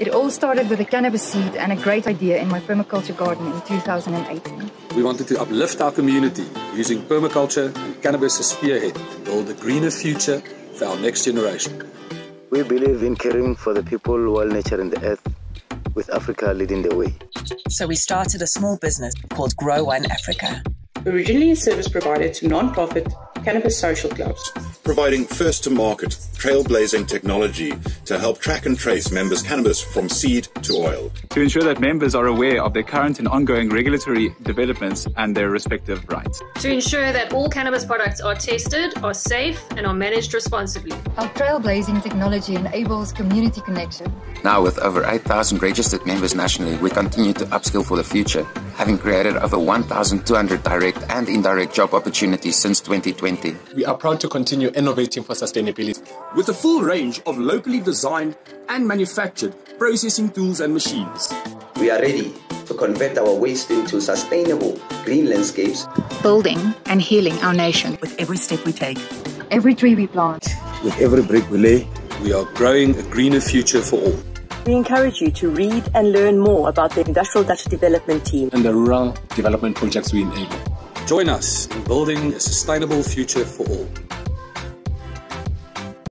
It all started with a cannabis seed and a great idea in my permaculture garden in 2018. We wanted to uplift our community using permaculture and cannabis as spearhead to build a greener future for our next generation. We believe in caring for the people, world, nature, and the earth, with Africa leading the way. So we started a small business called Grow One Africa. Originally a service provider to non-profit cannabis social clubs. Providing first to market, trailblazing technology to help track and trace members' cannabis from seed to oil. To ensure that members are aware of their current and ongoing regulatory developments and their respective rights. To ensure that all cannabis products are tested, are safe, and are managed responsibly. Our trailblazing technology enables community connection. Now, with over 8,000 registered members nationally, we continue to upskill for the future, having created over 1,200 direct and indirect job opportunities since 2020. We are proud to continue innovating for sustainability. With a full range of locally designed and manufactured processing tools and machines. We are ready to convert our waste into sustainable green landscapes. Building and healing our nation. With every step we take. Every tree we plant. With every brick we lay. We are growing a greener future for all. We encourage you to read and learn more about the Industrial Dutch Development Team and the rural development projects we enable. Join us in building a sustainable future for all.